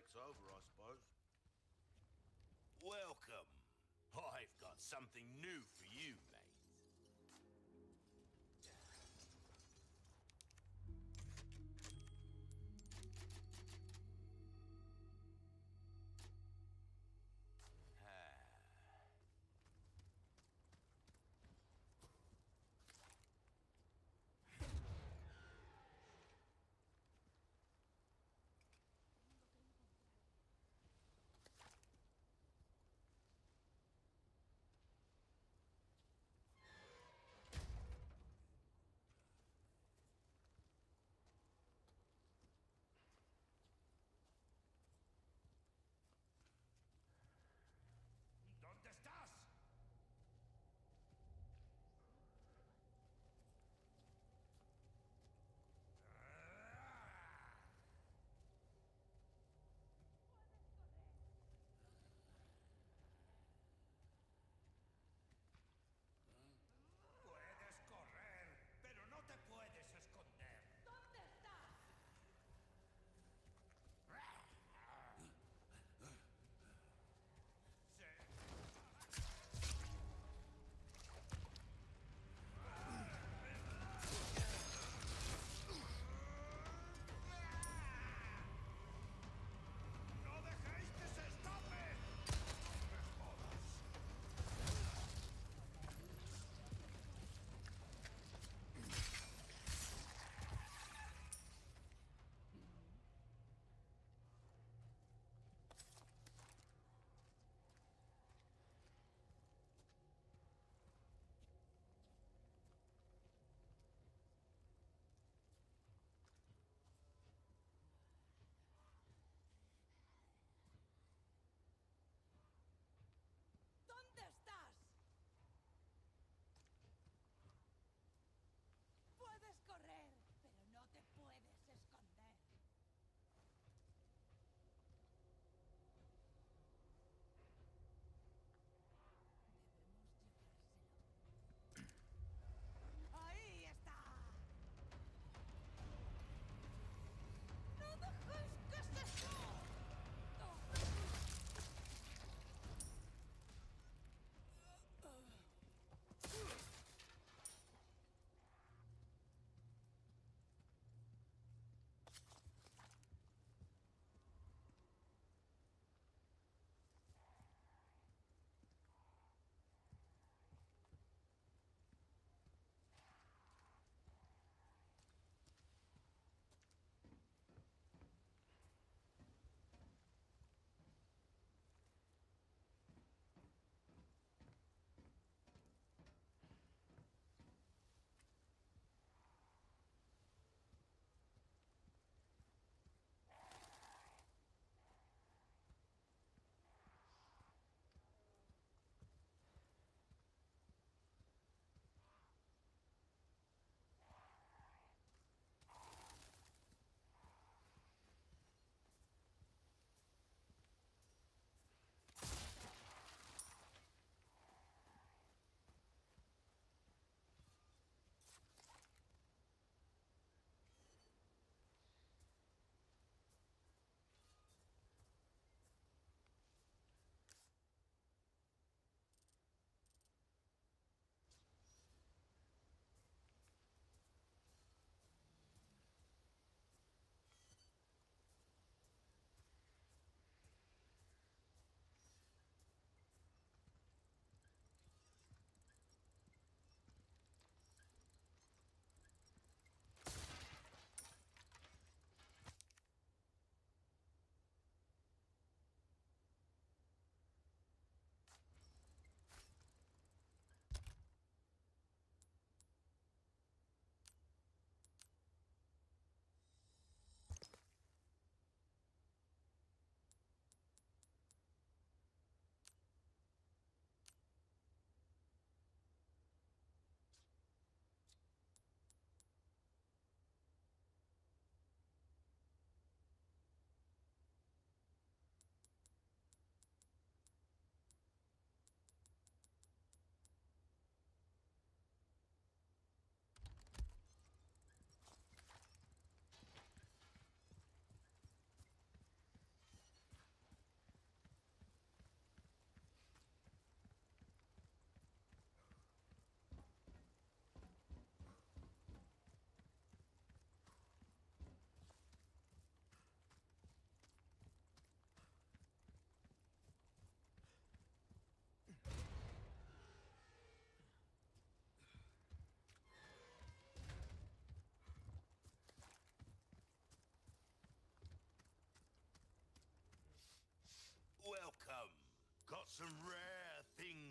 takes over, I suppose. Welcome. I've got something new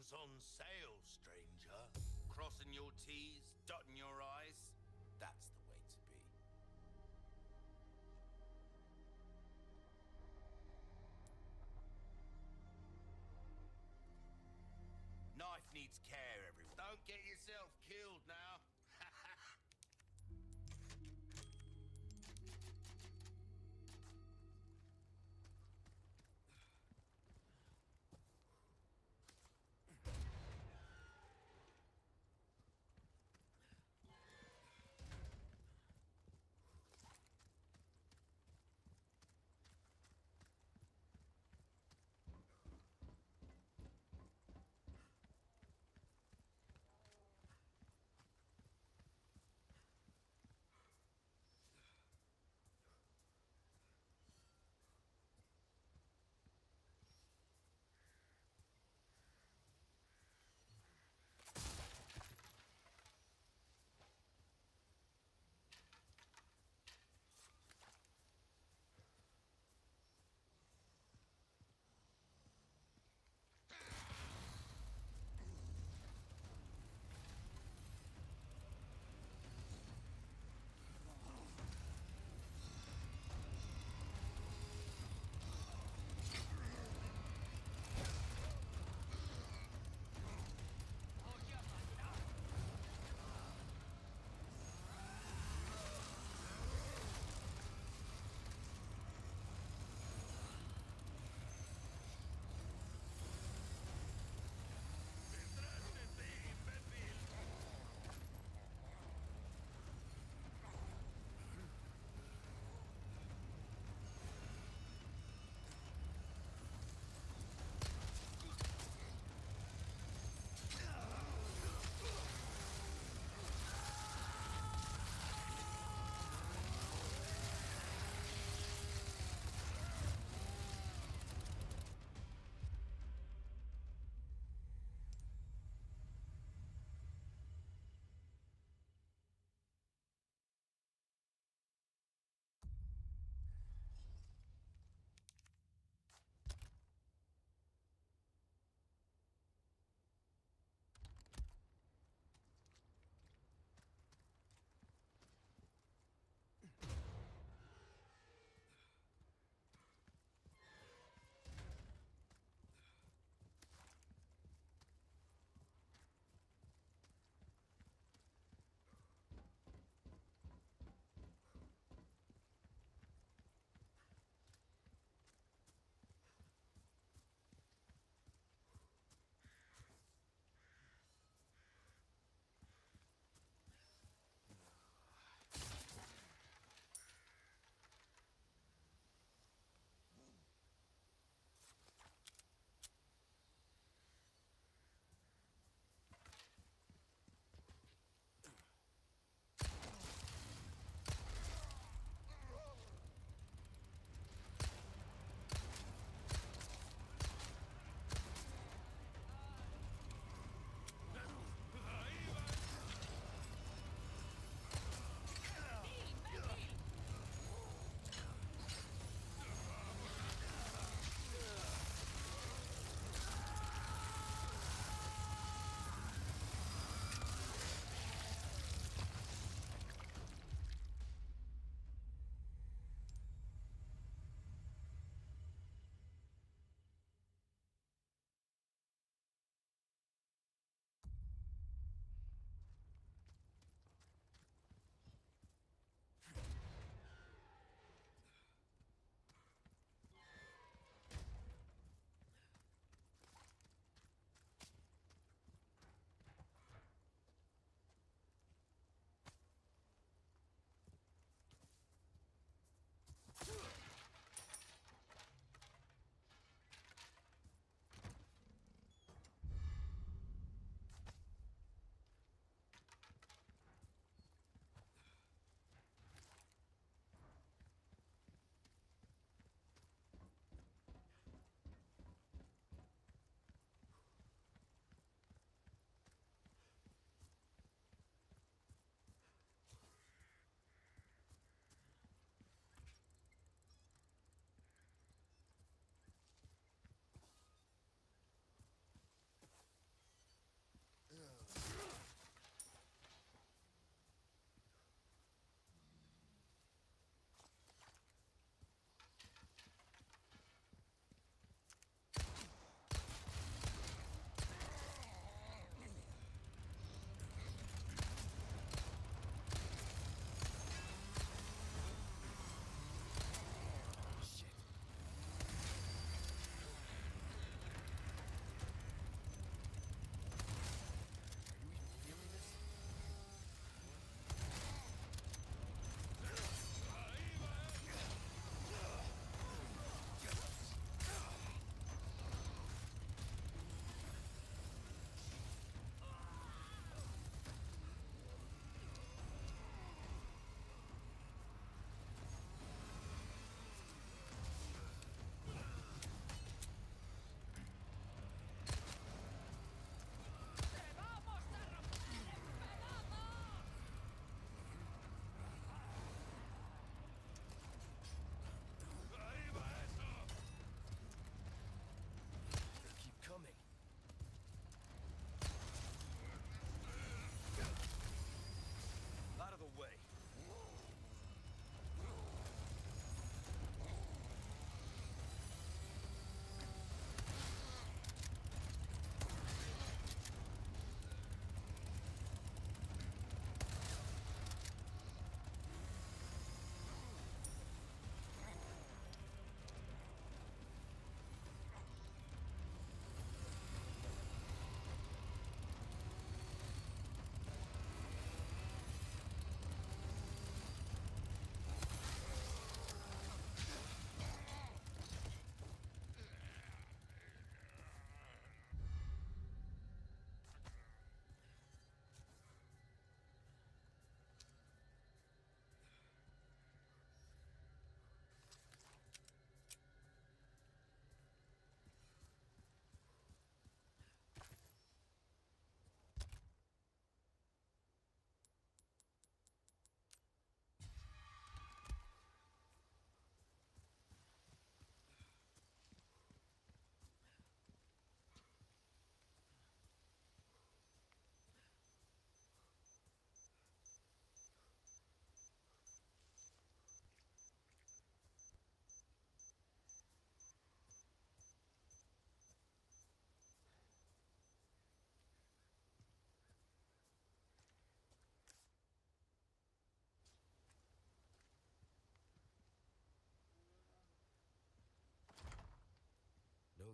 Everything's on sale, stranger. Crossing your T's, dotting your I's. That's the way to be. Knife needs care, everyone. Don't get yourself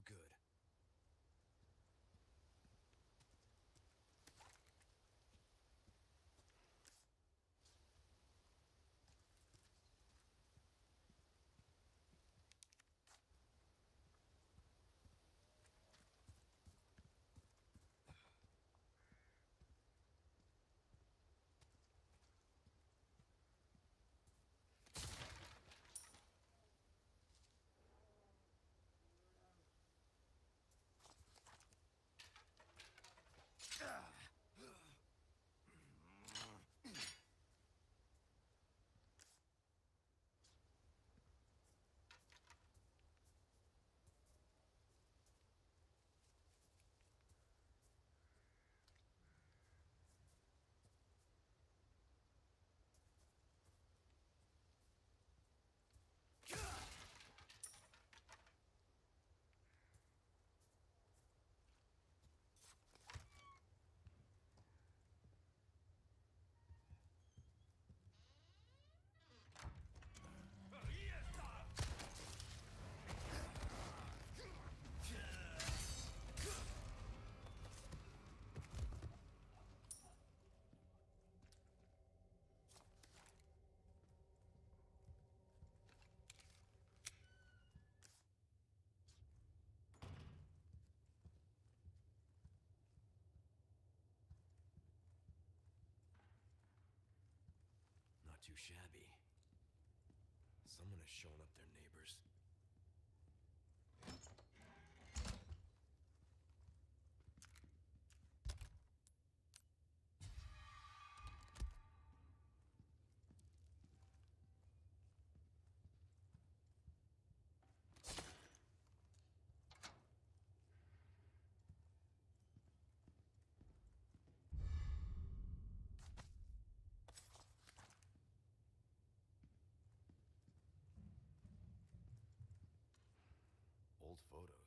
good. Too shabby. Someone has shown up their neighbors. Old photos.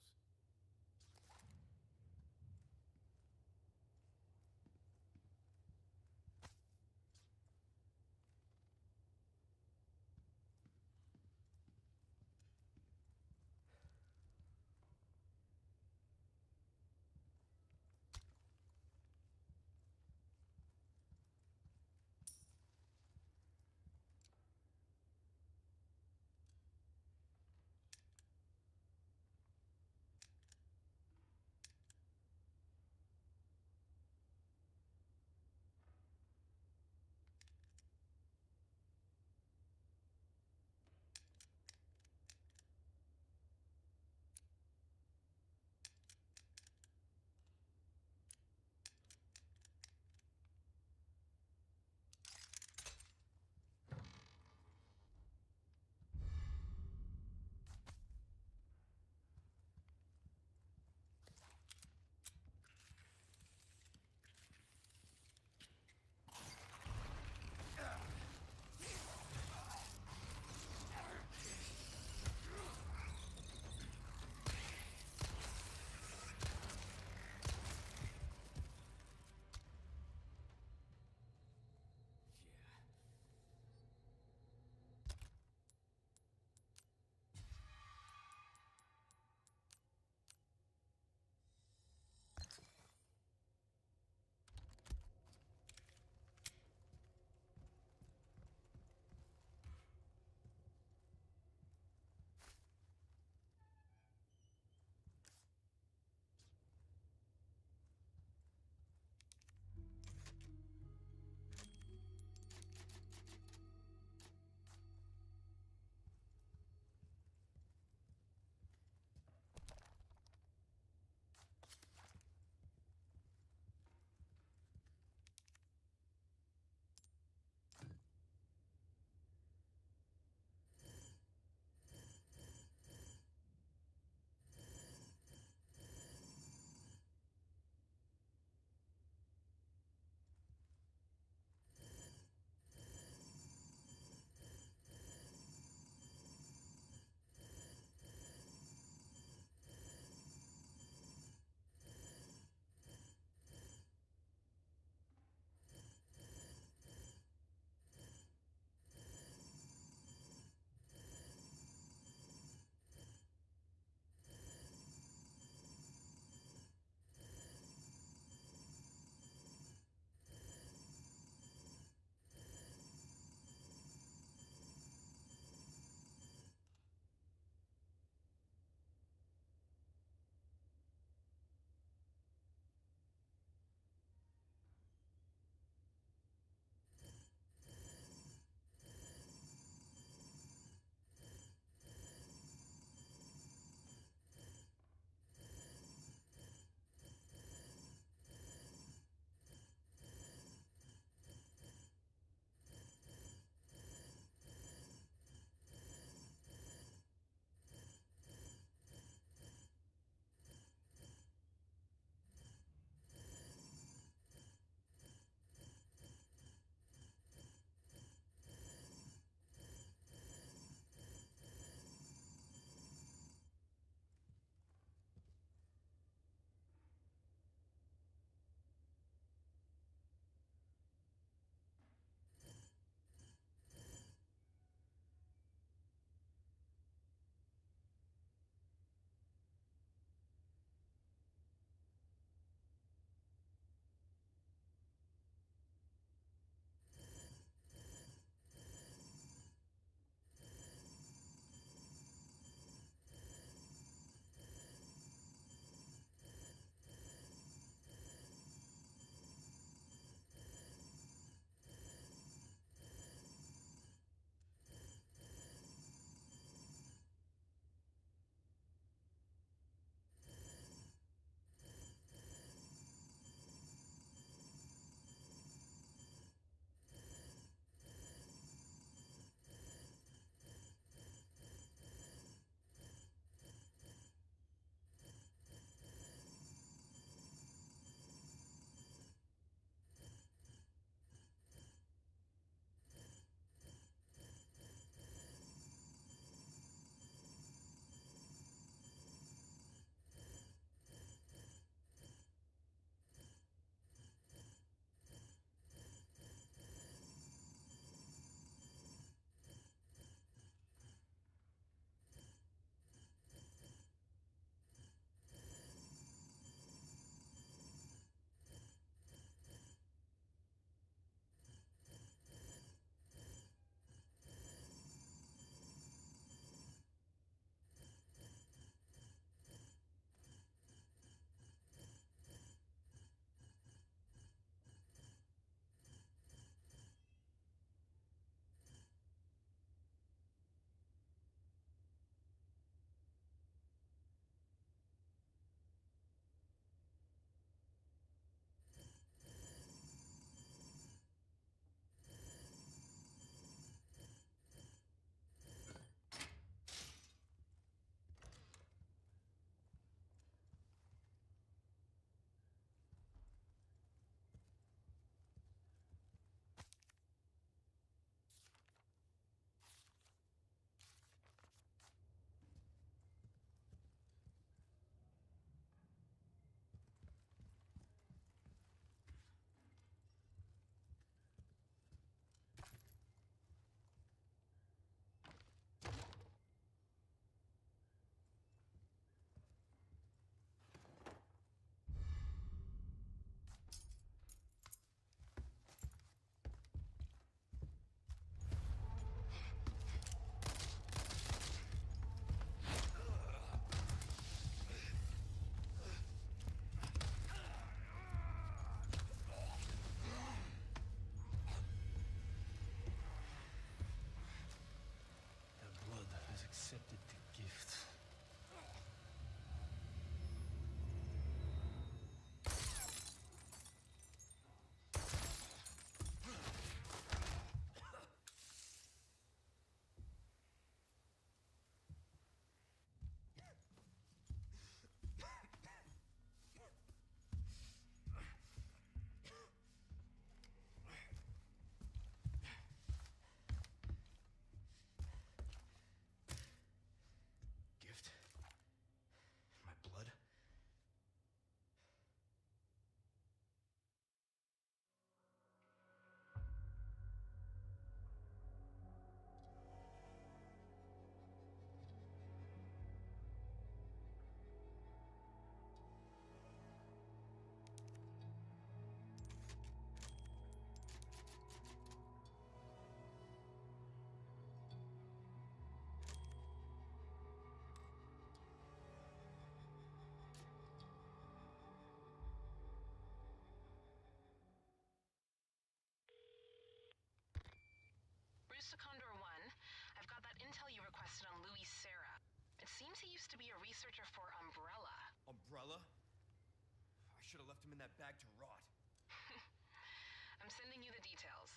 Arrested on Luis Serra. It seems he used to be a researcher for Umbrella. Umbrella? I should have left him in that bag to rot. I'm sending you the details.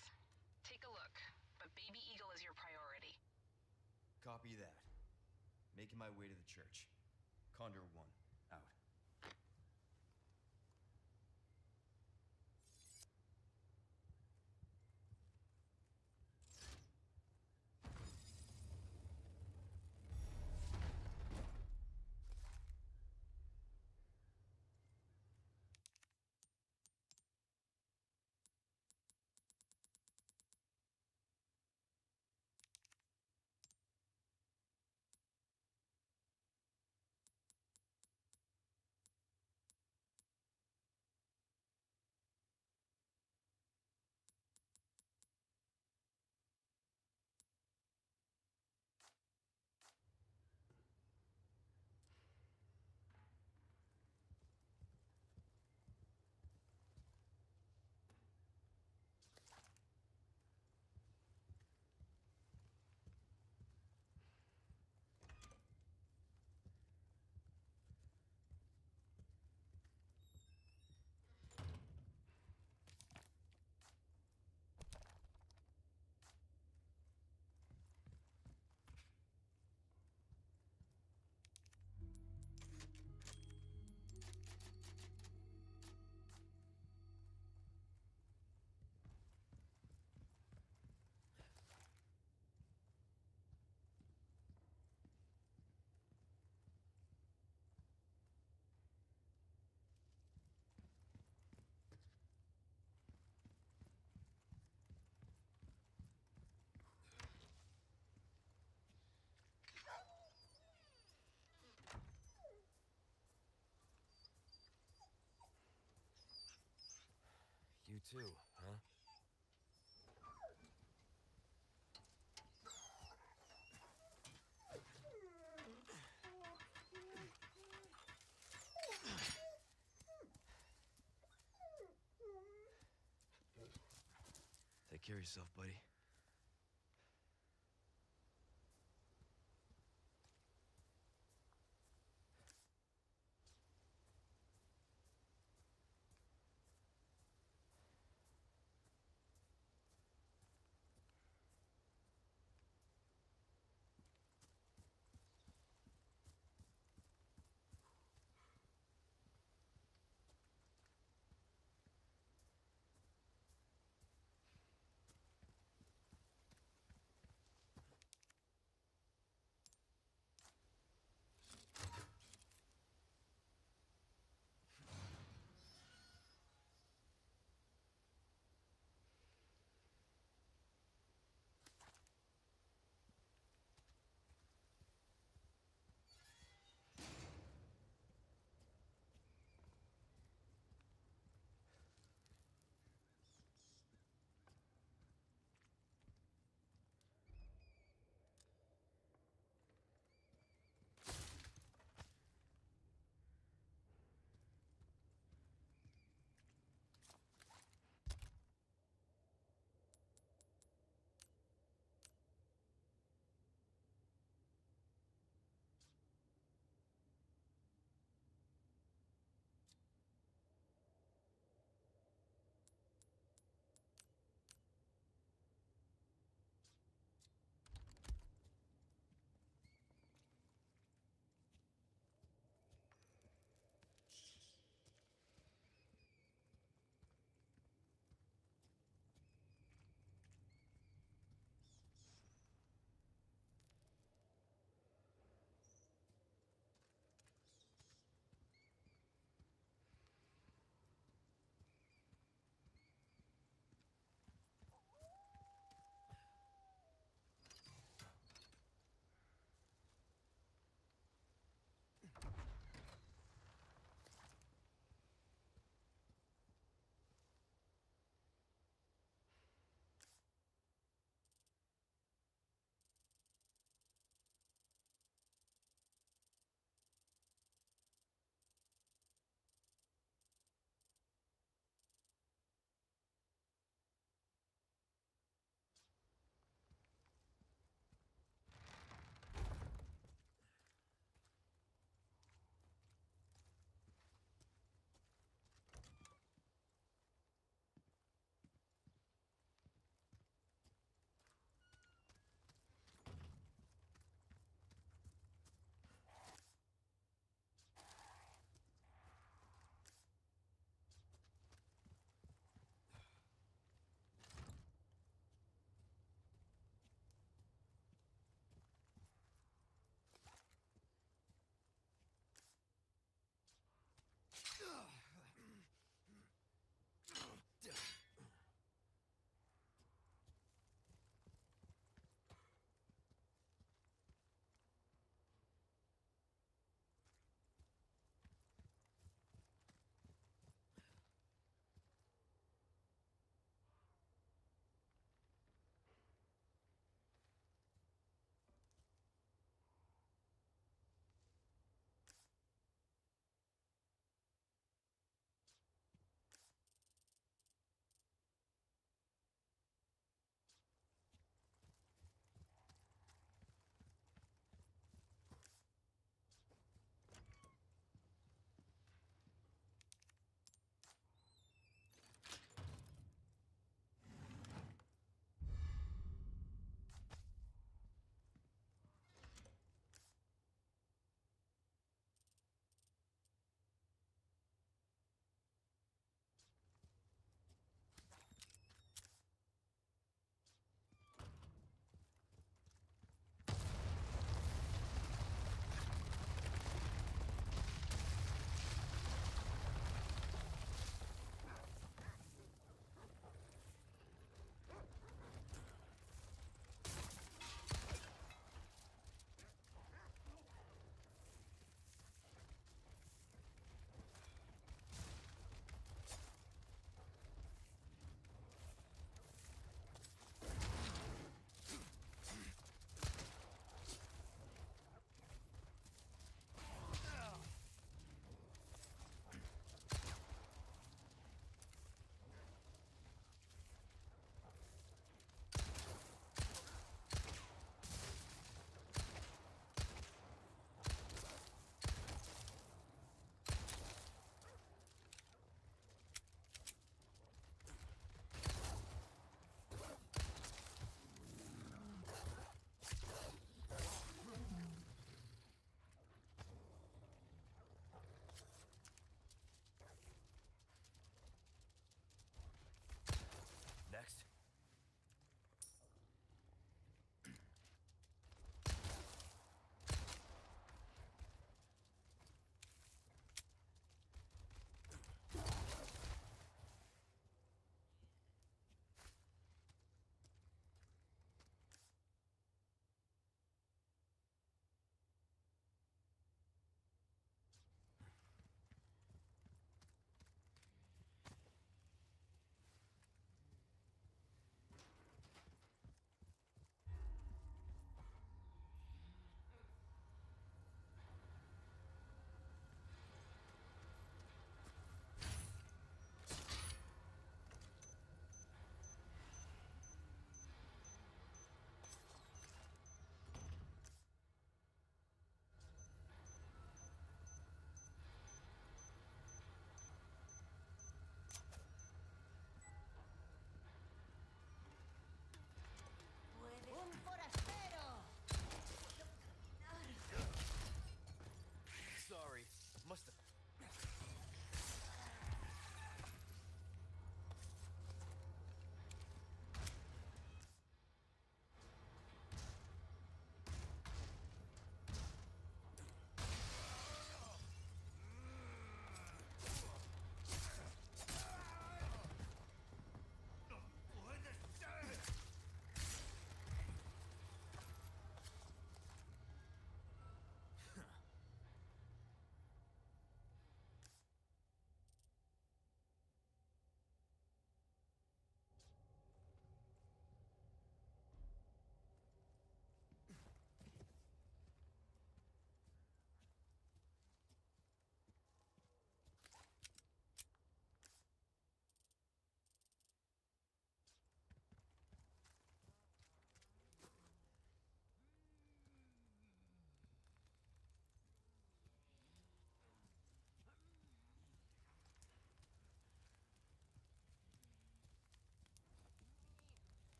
Take a look, but Baby Eagle is your priority. Copy that. Making my way to the church. Condor 1, too, huh? Take care of yourself, buddy.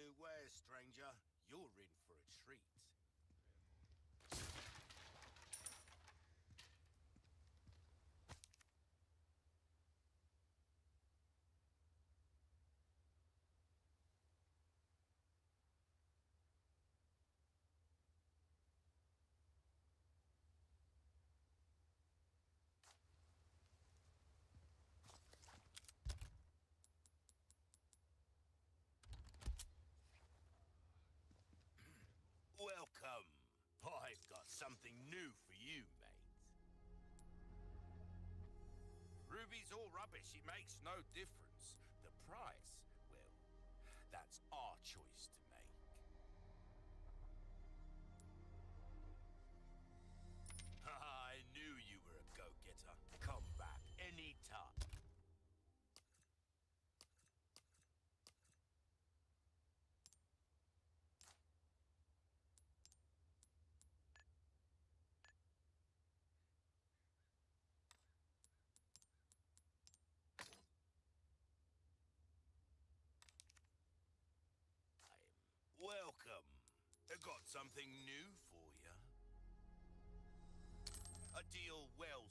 New wares, stranger. You're in for a treat. Welcome. I've got something new for you, mate. Ruby's all rubbish. It makes no difference. The price, well, that's our choice to Something new for you? A deal well